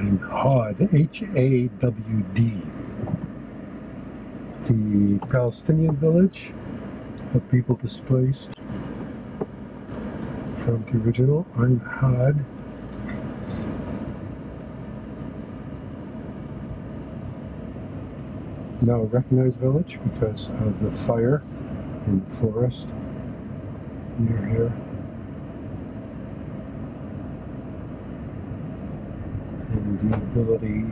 Ein Hawd, H-A-W-D. The Palestinian village of people displaced from the original Ein Hawd. Now a recognized village because of the fire in the forest near here. And the ability,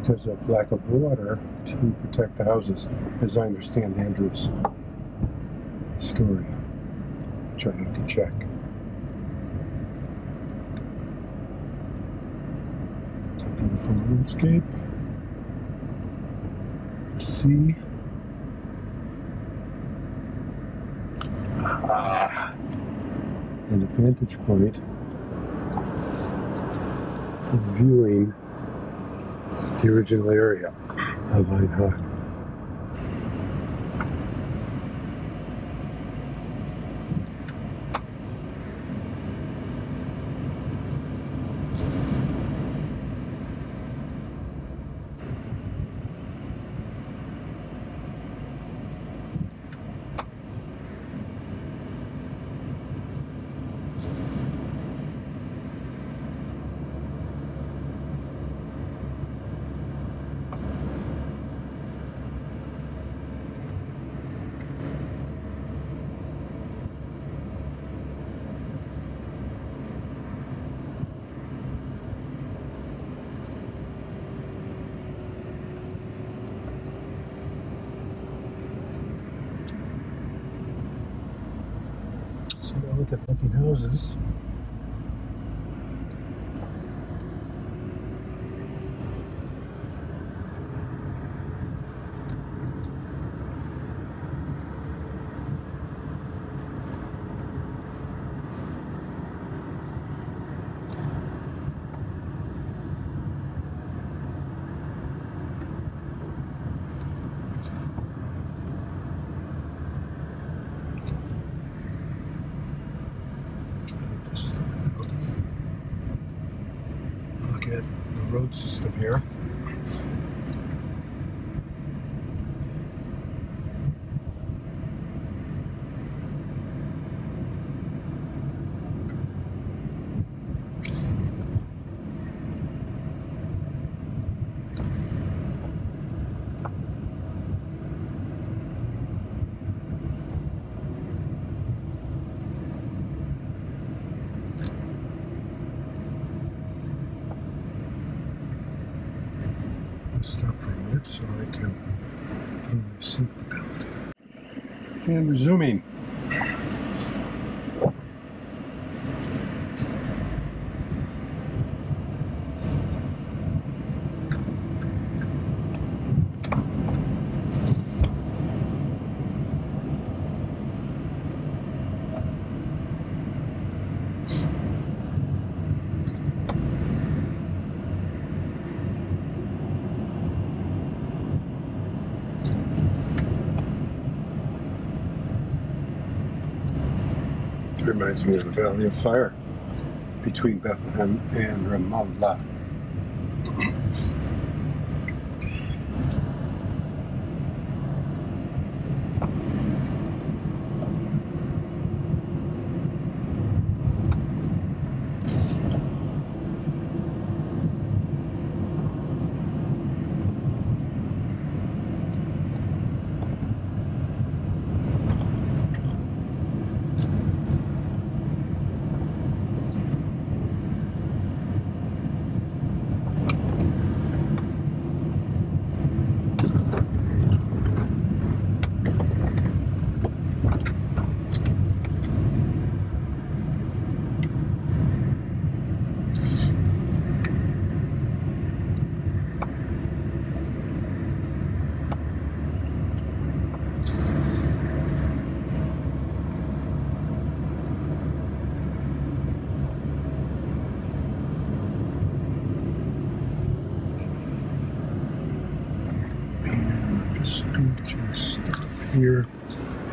because of lack of water, to protect the houses, as I understand Andrew's story, which I have to check. It's a beautiful landscape. The sea. Ah, and a vantage point viewing the original area of Ein Hawd. So now look at looking houses. Just look at the road system here. Stop for a minute so I can on my seatbelt. And resuming. Reminds me of the Valley of Fire between Bethlehem and Ramallah. And I'm just going to stop here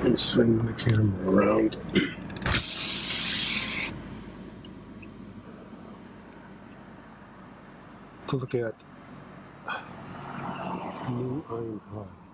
and swing the camera around. to look at New Iron High.